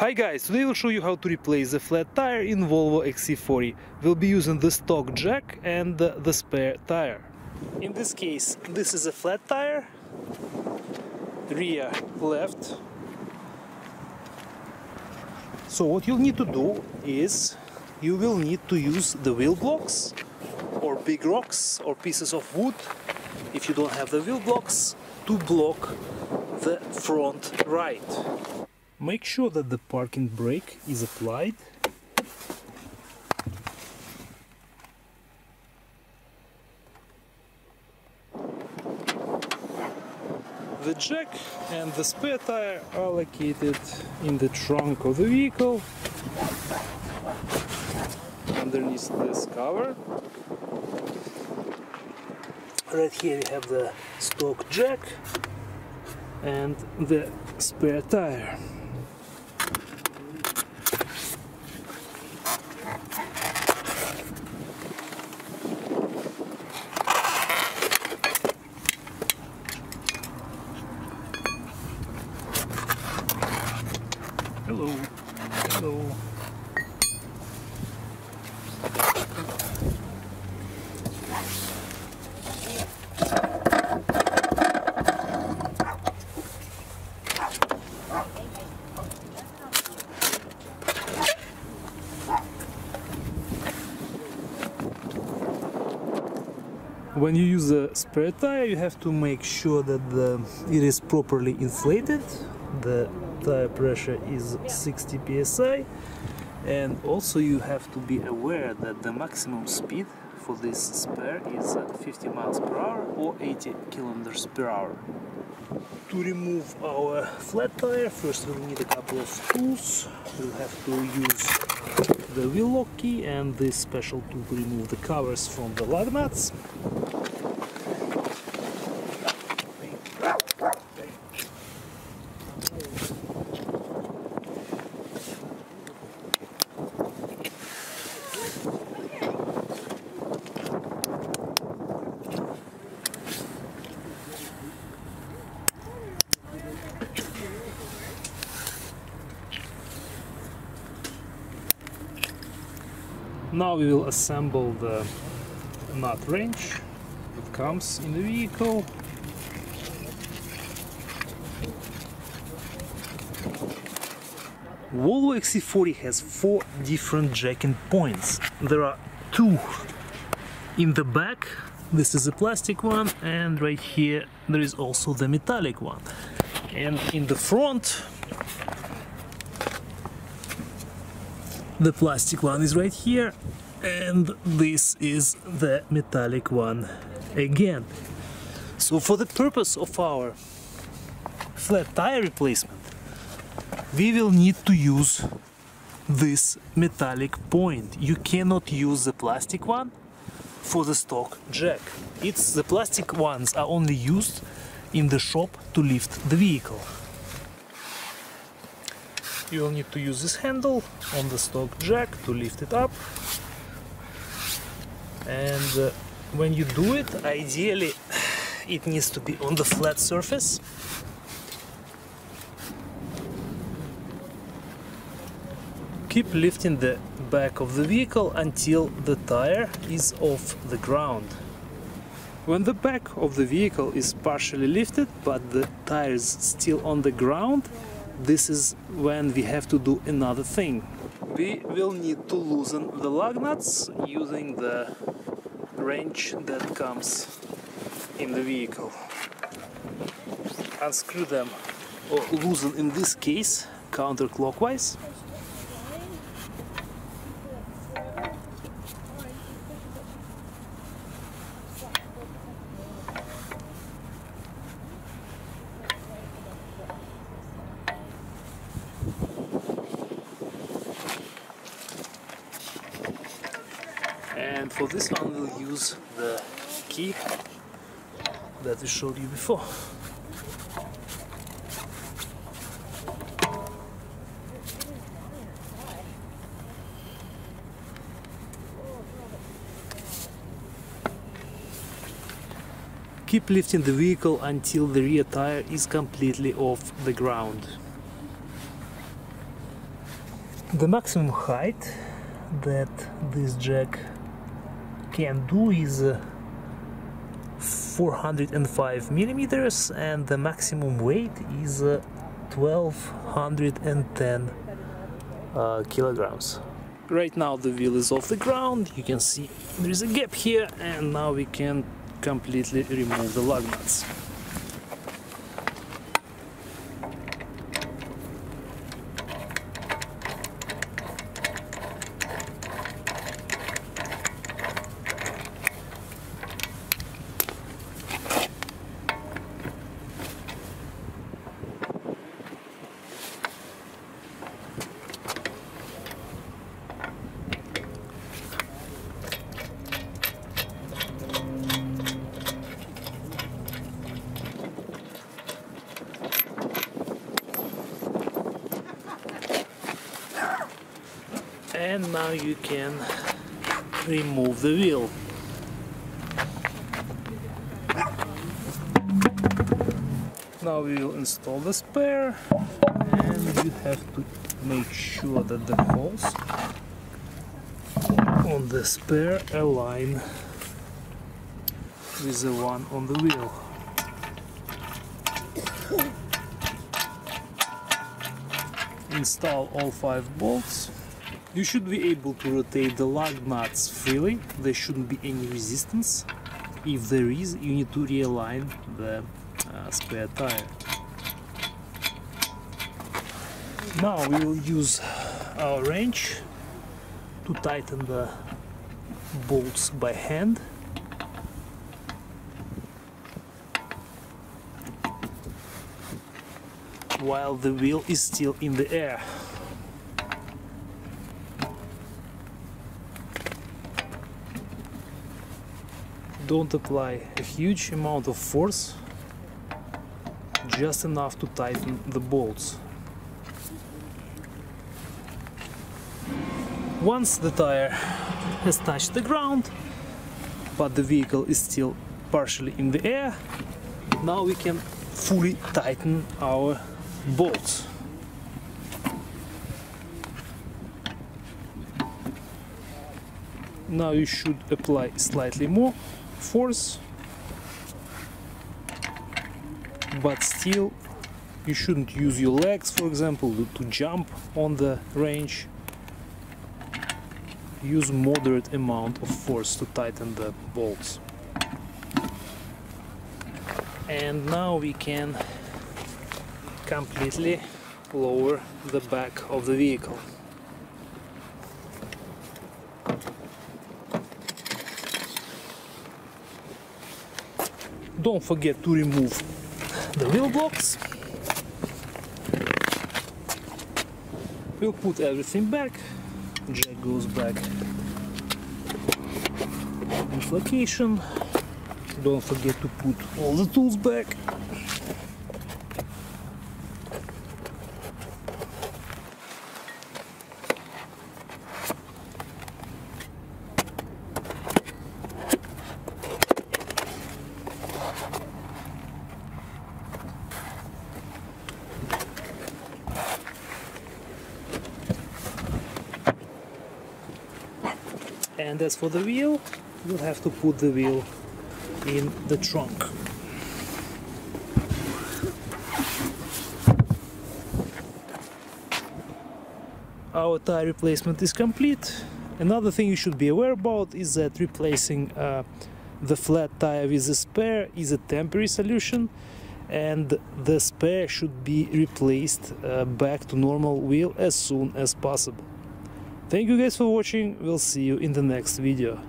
Hi guys, today we'll show you how to replace the flat tire in Volvo XC40. We'll be using the stock jack and the, the spare tire. In this case, this is a flat tire, rear left. So what you'll need to do is you will need to use the wheel blocks or big rocks or pieces of wood if you don't have the wheel blocks to block the front right. Make sure that the parking brake is applied. The jack and the spare tire are located in the trunk of the vehicle underneath this cover. Right here we have the stock jack and the spare tire. Hello. Hello. When you use a spare tire, you have to make sure that the, it is properly inflated. The tire pressure is 60 psi, and also you have to be aware that the maximum speed for this spare is 50 miles per hour or 80 kilometers per hour. To remove our flat tire, first we'll need a couple of tools. We'll have to use the wheel lock key and this special tool to remove the covers from the lug nuts. Now we will assemble the nut wrench that comes in the vehicle. Volvo XC40 has four different jacking points. There are two in the back, this is a plastic one, and right here there is also the metallic one. And in the front the plastic one is right here and this is the metallic one again. So for the purpose of our flat tire replacement we will need to use this metallic point. You cannot use the plastic one for the stock jack. It's the plastic ones are only used in the shop to lift the vehicle you will need to use this handle on the stock jack to lift it up. And uh, when you do it ideally it needs to be on the flat surface. Keep lifting the back of the vehicle until the tire is off the ground. When the back of the vehicle is partially lifted but the tire is still on the ground this is when we have to do another thing. We will need to loosen the lug nuts using the wrench that comes in the vehicle. Unscrew them or loosen in this case counterclockwise. And for this one we'll use the key that we showed you before. Keep lifting the vehicle until the rear tire is completely off the ground. the maximum height that this jack can do is uh, 405 millimeters and the maximum weight is uh, 1210 uh, kilograms. Right now the wheel is off the ground. You can see there is a gap here and now we can completely remove the lug nuts and now you can remove the wheel. Now we will install the spare and you have to make sure that the holes on the spare align with the one on the wheel. Install all five bolts you should be able to rotate the lug nuts freely, there shouldn't be any resistance. If there is, you need to realign the uh, spare tire. Now we will use our wrench to tighten the bolts by hand. while the wheel is still in the air. Don't apply a huge amount of force just enough to tighten the bolts. Once the tire has touched the ground but the vehicle is still partially in the air now we can fully tighten our bolts. Now you should apply slightly more force but still you shouldn't use your legs for example to jump on the range. Use moderate amount of force to tighten the bolts. And now we can completely lower the back of the vehicle don't forget to remove the wheel blocks. We'll put everything back. Jack goes back in location. Don't forget to put all the tools back and as for the wheel you'll have to put the wheel in the trunk. Our tire replacement is complete. Another thing you should be aware about is that replacing uh, the flat tire with a spare is a temporary solution and the spare should be replaced uh, back to normal wheel as soon as possible Thank you guys for watching, we'll see you in the next video.